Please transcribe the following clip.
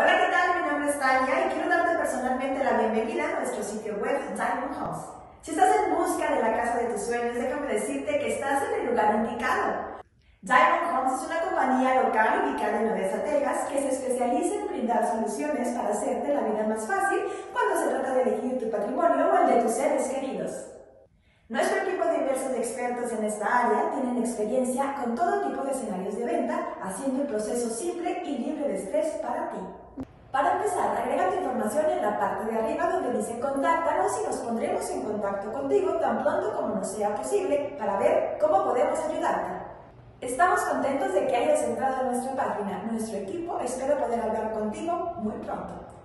Hola, ¿qué tal? Mi nombre es Tania y quiero darte personalmente la bienvenida a nuestro sitio web Diamond Homes. Si estás en busca de la casa de tus sueños, déjame decirte que estás en el lugar indicado. Diamond Homes es una compañía local ubicada en Odessa, Texas, que se especializa en brindar soluciones para hacerte la vida más fácil cuando se trata de elegir tu patrimonio o el de tus seres queridos. Nuestro equipo diverso de expertos en esta área tienen experiencia con todo tipo de escenarios de venta, haciendo el proceso simple y libre de estrés para ti. Agrega tu información en la parte de arriba donde dice contáctanos y nos pondremos en contacto contigo tan pronto como nos sea posible para ver cómo podemos ayudarte. Estamos contentos de que hayas entrado en nuestra página. Nuestro equipo espera poder hablar contigo muy pronto.